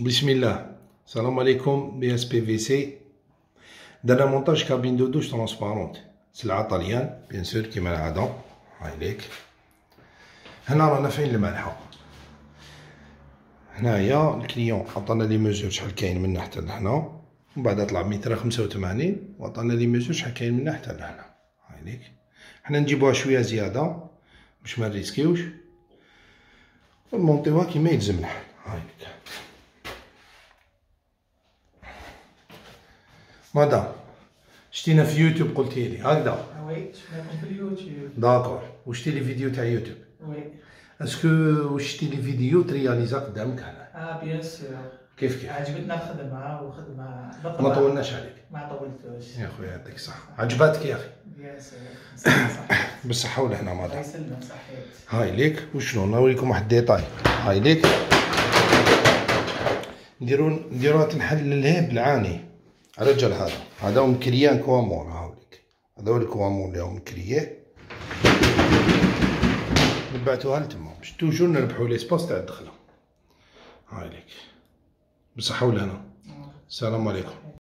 بسم الله السلام عليكم BS PVC درنا montage cabine de douche transparente سلعة طليان bien sûr كيما العادة هاي ليك هنا رانا فين المالحة هنايا ال client عطانا لي mesure شحال كاين من حتى لهنا ومن بعد طلع متر خمسة وثمانين وعطانا لي mesure شحال كاين من حتى لهنا هاي ليك حنا نجيبوها شوية زيادة باش ما نريسكيوش ونمونطيوها كيما يلزم الحال هاي ليك مدام شتينا في يوتيوب قلتي لي. هكذا. oui شفناكم في اليوتيوب d'accord. وشتي لي فيديو تاع يوتيوب؟ oui est-ce que وشتي لي vidéo t'réalisa قدامك هنا آه bien sûr. كيف كيف؟ عجبتنا الخدمة وخدمة ما طولناش عليك. ما طولتوش. يا خويا يعطيك الصحة. عجباتك يا أخي؟ بيان سور. بالصحة والهنا الله مدام يسلمك صحيت. هاي ليك. وشنو نوريكم واحد ديتاي. هاي ليك. نديرو نديروها تنحل الهيب العاني. رجل هذا. هذا هو مكريان كوامور هاوليك هذا هو الكوامور اللي هو مكرييه نبعتوها لتما باش توجور نربحو ليسباس تاع الدخلة. هاي ليك. بصحة والهنا السلام عليكم.